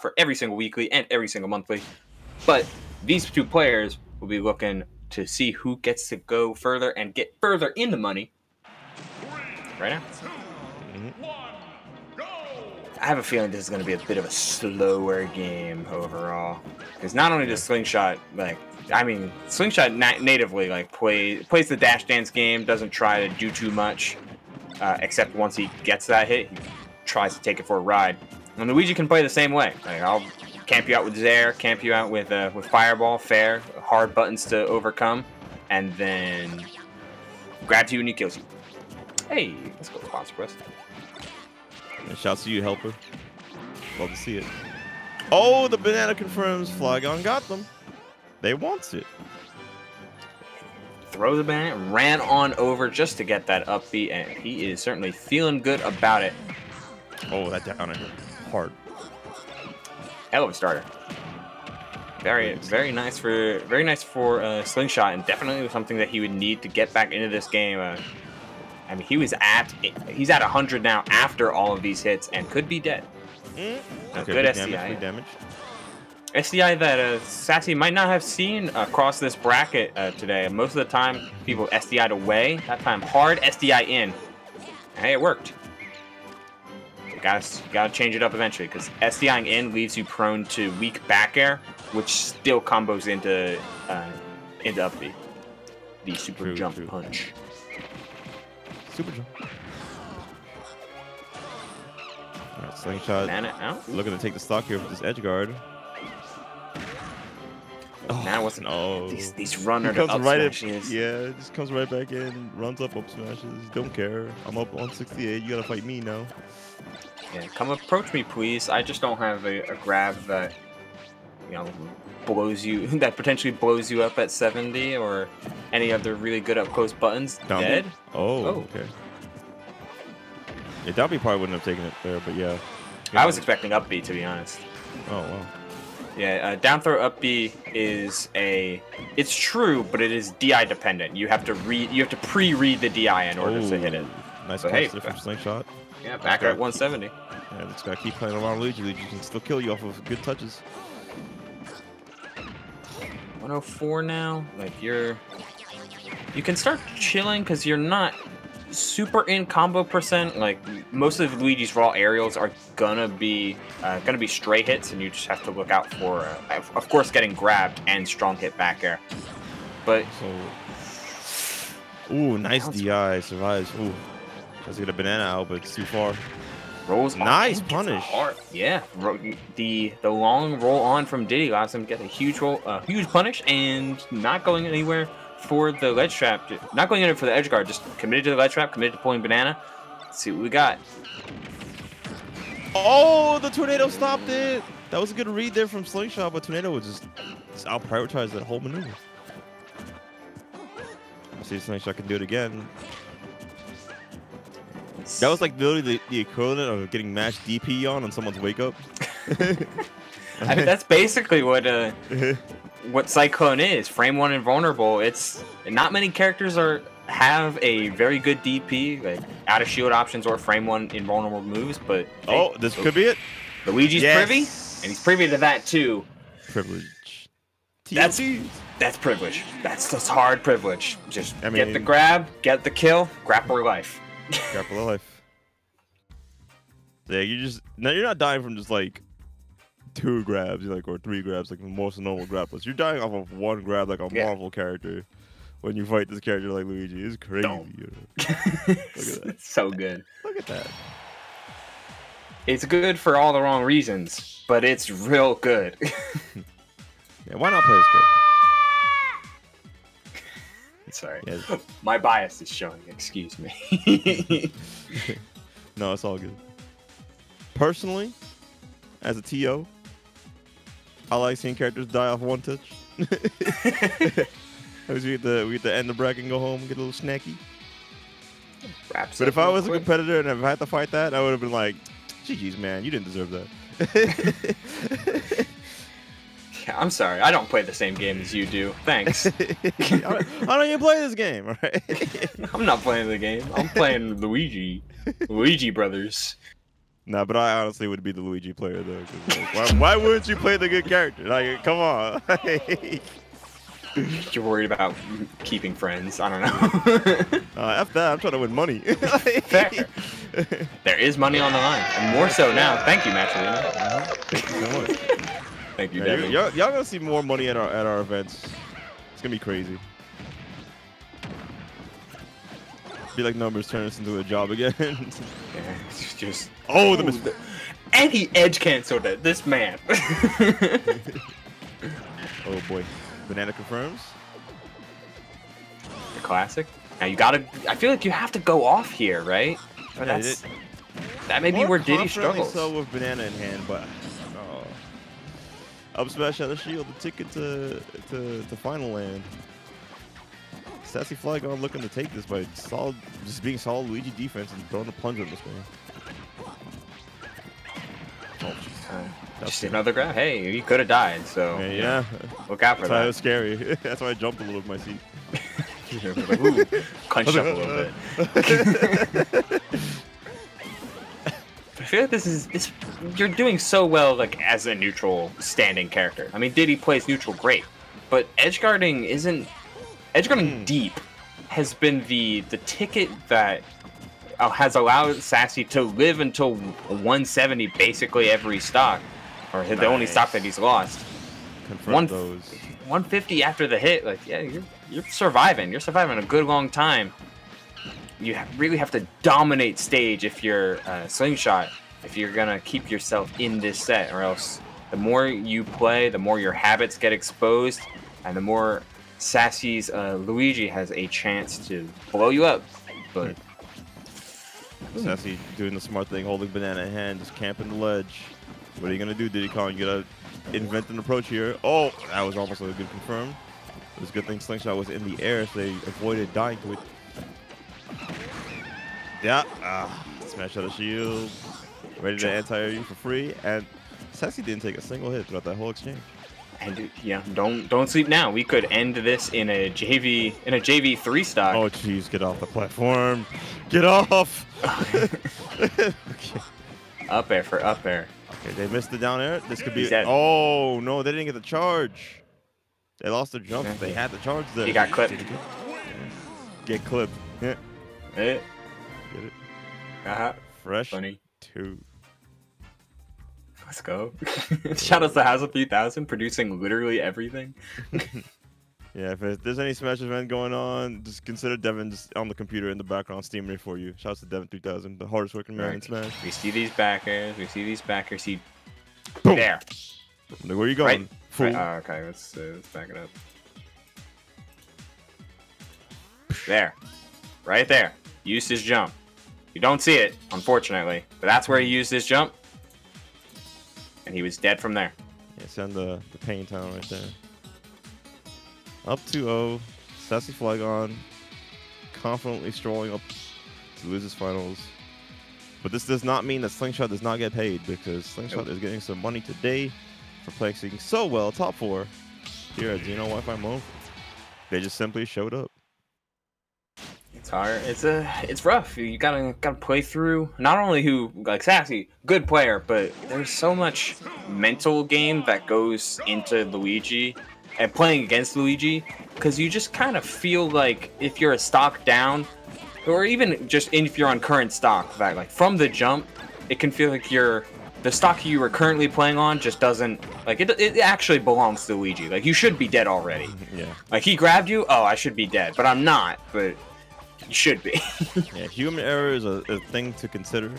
for every single weekly and every single monthly. But these two players will be looking to see who gets to go further and get further in the money right now. I have a feeling this is going to be a bit of a slower game overall. Because not only does Slingshot, like, I mean, Slingshot na- natively, like, play, plays the dash dance game, doesn't try to do too much, uh, except once he gets that hit, he tries to take it for a ride. And Luigi can play the same way. Like, I'll camp you out with Zair, camp you out with uh, with Fireball, fair, hard buttons to overcome, and then grabs you and he kills you. Hey, let's go sponsor us. And shouts to you, helper. Love to see it. Oh, the banana confirms Flygon got them. They wants it. Throw the banana, ran on over just to get that upbeat, and he is certainly feeling good about it. Oh, that down hard. Hell of a starter. Very, very nice for very nice for uh, slingshot, and definitely something that he would need to get back into this game. Uh, I mean, he was at he's at 100 now after all of these hits, and could be dead. Mm. A good SDI. damage, damage. SDI that uh, Sassy might not have seen across this bracket uh, today. Most of the time, people SDI'd away. That time, hard SDI in. Hey, it worked. Gotta, gotta change it up eventually, because SDIing in leaves you prone to weak back air, which still combos into uh, into up. The super True, jump true. punch. Super jump. Alright, slingshot. Banana out. Looking to take the stock here with this edge guard. Oh, Now what's no. These, these runner comes up right smashes. yeah, just comes right back in, runs up, up smashes. Don't care. I'm up on 68. You gotta fight me now. Yeah, come approach me, please. I just don't have a, a grab that, you know, blows you, that potentially blows you up at 70 or any other really good up close buttons. Down? Dead? Oh, Oh. okay. Yeah, Dalby probably wouldn't have taken it there, but yeah. I was expecting up B, to be honest. Oh, wow. Yeah, uh, down throw up B is a, it's true, but it is DI dependent. You have to read, you have to pre-read the DI in order to hit it. Nice So, hey, from Slingshot. Yeah, back at 170. Yeah, just gotta keep playing around Luigi. Luigi can still kill you off of good touches. 104 now. Like you're, you can start chilling because you're not super in combo percent. Like most of Luigi's raw aerials are gonna be uh, gonna be stray hits, and you just have to look out for, uh, of course, getting grabbed and strong hit back air. But So, ooh, nice DI survives. Ooh, to get a banana out, but it's too far. Rolls. Nice and gets punish. hard. Yeah, the the long roll on from Diddy allows him to get a huge roll, a huge punish, and not going anywhere for the ledge trap. Not going anywhere for the edge guard. Just committed to the ledge trap. Committed to pulling banana. Let's see what we got. Oh, the tornado stopped it. That was a good read there from Slingshot, but tornado was just, just out prioritize that whole maneuver. Let's see if Slingshot can do it again. That was like literally the, the equivalent of getting mash DP on on someone's wake up. I mean, that's basically what uh, what Cyclone is. Frame one invulnerable. It's not many characters are have a very good DP, like out of shield options or frame one invulnerable moves. But oh, this could be it. Luigi's Yes. privy, and he's privy to that too. Privilege. That's- That's privilege. That's just hard privilege. Just I get the grab, get the kill, grapple life. Grapple of life. Yeah, you just no, you're not dying from just like two grabs, like or three grabs, like most normal grapplers. You're dying off of one grab, like a Yeah. Marvel character. When you fight this character like Luigi, it's crazy. You know? that. so good. Look at that. It's good for all the wrong reasons, but it's real good. Yeah, why not play this character? Sorry. Yeah. My bias is showing. Excuse me. No, it's all good. Personally, as a TO, I like seeing characters die off one touch. We get the we get to end the bracket and go home, get a little snacky. Wraps But if I was a competitor and if I had to fight that, I would have been like, GG's, man, you didn't deserve that. I'm sorry. I don't play the same game as you do. Thanks. I don't even play this game, all right? I'm not playing the game. I'm playing Luigi. Luigi Brothers. Nah, but I honestly would be the Luigi player though. Like, why, why wouldn't you play the good character? Like, come on. You're worried about keeping friends. I don't know. uh, F that. I'm trying to win money. Fair. there is money on the line, and more so now. Thank you, Matchalina. Thank you so much. Thank you, Yeah, Devin. you- y'all, y'all gonna see more money at our at our events. It's gonna be crazy. Be like numbers turn this into a job again. Yeah, it's just oh, the Ooh, mis- and he edge canceled it. This man. Oh boy, banana confirms. The classic. Now you gotta. I feel like you have to go off here, right? Yeah, that's, it- that may be where Diddy confidently struggles. So with banana in hand, but oh. Up smash out of shield, the ticket to to to final land. Sassy Flygon looking to take this by solid, just being solid Luigi defense and throwing a plunger in this man. Oh, jeez. Uh, just another grab. Hey, you could have died. So Yeah, yeah. look out for That's why that. was scary. That's why I jumped a little in my seat. like, ooh, clenched up a little bit. I feel like this is this. You're doing so well, like as a neutral standing character. I mean, Diddy plays neutral great, but edge guarding isn't. Edge guarding Hmm. deep has been the the ticket that uh, has allowed Sassy to live until 170 basically every stock, or the only stock that he's lost. Confront One- those. 150 after the hit, like yeah, you're you're surviving. You're surviving a good long time. You really have to dominate stage if you're uh, slingshot. If you're gonna keep yourself in this set, or else the more you play, the more your habits get exposed, and the more Sassy's uh, Luigi has a chance to blow you up. But Sassy doing the smart thing, holding banana in hand, just camping the ledge. What are you gonna do, Diddy Kong? You gotta invent an approach here. Oh, that was almost a good confirm. It was a good thing Slingshot was in the air, so they avoided dying to it. Yeah, ah, smash out of shield. Ready to anti-air you for free, and Sassy didn't take a single hit throughout that whole exchange. and yeah, don't don't sleep now. We could end this in a JV in a JV three stock. Oh, jeez, get off the platform. Get off! okay. Up air for up air. Okay, they missed the down air. This could be. Oh no, they didn't get the charge. They lost their jump. They had the charge there. He got clipped. Get clipped. Yeah, Eh, get it. uh-huh. Fresh Funny. two. Let's go. Shout out to House of 3000 producing literally everything. Yeah, if there's any Smash event going on, just consider Devin just on the computer in the background steaming it for you. Shouts to Devin 3000, the hardest working man in Smash. We see these backers. We see these backers. He Boom. there. Like, where you going? Right. Right, uh, okay, let's uh, let's back it up. There, right there. Use his jump. You don't see it, unfortunately, but that's where he used his jump, and he was dead from there. Yeah, send the, the pain town right there. Up 2-0. Sassy Flygon confidently strolling up to lose his finals. But this does not mean that Slingshot does not get paid because Slingshot Nope. is getting some money today for placing so well top four here at Xeno Wi-Fi Mo. They just simply showed up. It's hard. It's a. It's rough. You gotta gotta play through. Not only who like Sassy, good player, but there's so much mental game that goes into Luigi and playing against Luigi, because you just kind of feel like if you're a stock down, or even just if you're on current stock, that like from the jump, it can feel like you're the stock you were currently playing on just doesn't like it. It actually belongs to Luigi. Like you should be dead already. yeah. Like he grabbed you. Oh, I should be dead, but I'm not. But you should be. Yeah, human error is a, a thing to consider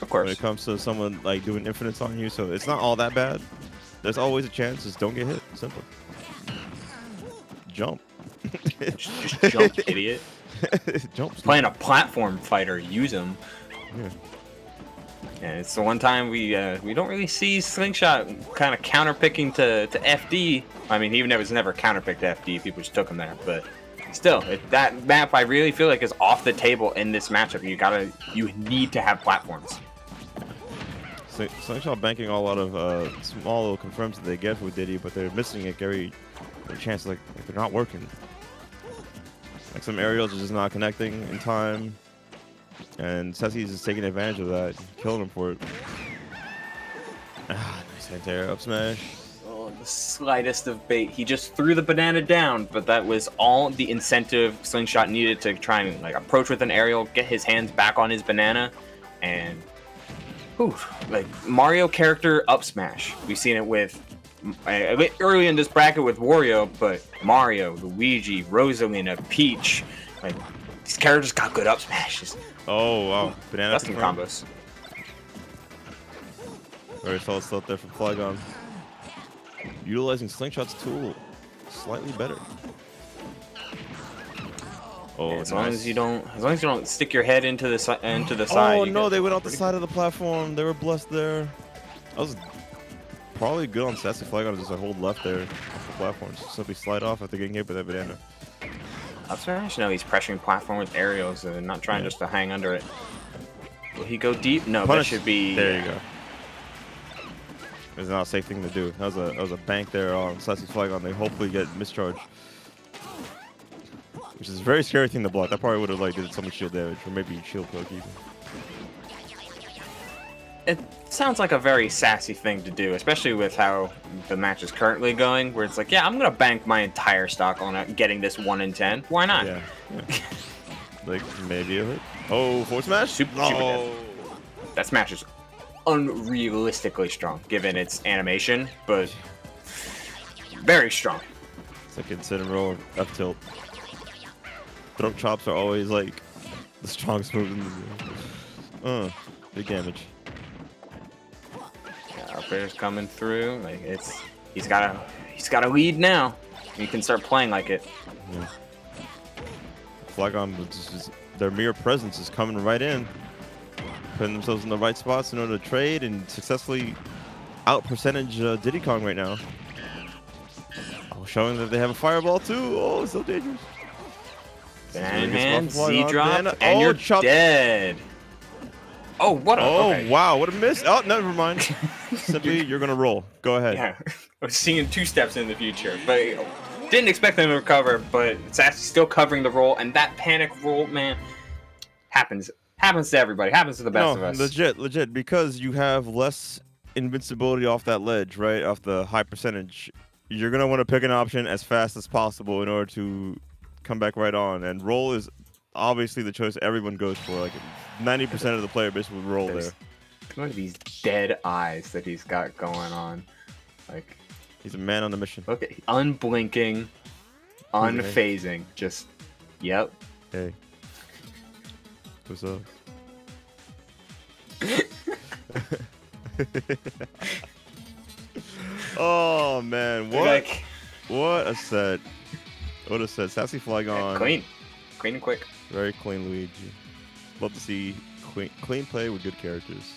of course. when it comes to someone like doing infinites on you, so it's not all that bad. There's always a chance, just don't get hit. Simple. Jump. Just, just jump, idiot. Jump. Playing a platform fighter, use him. Yeah. And it's the one time we uh, we don't really see Slingshot kind of counterpicking to, to FD. I mean, he never was never counterpicked to FD. People just took him there, but still, it, that map I really feel like is off the table in this matchup. You gotta, you need to have platforms. Sling- Slingshot banking all out of uh, small little confirms that they get with Diddy, but they're missing it every every chance. Like, like they're not working. Like some aerials are just not connecting in time. And Sessy's is taking advantage of that, killing him for it. Ah, nice anti-air up smash. The slightest of bait. He just threw the banana down, but that was all the incentive Slingshot needed to try and like approach with an aerial, get his hands back on his banana, and whew, like Mario character up smash. We've seen it with uh, early in this bracket with Wario, but Mario, Luigi, Rosalina, Peach, like these characters got good up smashes. Oh wow, banana Custom combos. Very solid stuff there from Flygon. Utilizing Slingshot's tool slightly better. Oh, as long as you don't, as long as you don't stick your head into the si- into the side. Oh no, they went off the side of the platform. They were blessed there. That was probably good on Sassy Flygon to just like hold left there off the platform. Just simply slide off after getting hit by that banana. Up smash? No, he's pressuring platform with aerials and not trying Yeah. just to hang under it. Will he go deep? No, Punish. that should be. There you go. It's not a safe thing to do. That was a that was a bank there on Sassy's Flygon. They hopefully get mischarged. Which is a very scary thing to block. That probably would have like did so much shield damage, or maybe shield poke even. It sounds like a very sassy thing to do, especially with how the match is currently going, where it's like, yeah, I'm gonna bank my entire stock on it, getting this one in ten. Why not? Yeah. yeah. like maybe a hit. Oh, forward smash. Super- no. super That smash is unrealistically strong, given its animation, but very strong. It's like in sit and roll up tilt. Throat chops are always like the strongest move in the game. Uh, big damage. Airs coming through. Like it's, he's got a, he's got a lead now. You can start playing like it. Yeah. Flygon, was just, just- their mere presence is coming right in, putting themselves in the right spots in order to trade and successfully out percentage uh, Diddy Kong right now. Oh, showing that they have a fireball too. Oh, so dangerous. Banana in This is hand, really good Z drop, and Oh, you're chop- dead. Oh, what a. Oh okay. wow, what a miss! Oh, never mind. Simply, you're gonna roll. Go ahead. Yeah, I was seeing two steps in the future, but didn't expect them to recover. But it's actually still covering the roll, and that panic roll, man, happens happens to everybody. Happens to the best no, of us. legit, legit, because you have less invincibility off that ledge, right? Off the high percentage, you're gonna want to pick an option as fast as possible in order to come back right on. And roll is obviously the choice everyone goes for. Like 90% of the player base would roll There's- there. Look at these dead eyes that he's got going on. Like, He's a man on a mission. look at unblinking, unfazing. Just, yep. Hey, what's up? oh man, what? Like, What a set. What a set. Sassy Flygon. clean, clean and quick. Very clean Luigi. Love to see clean, clean play with good characters.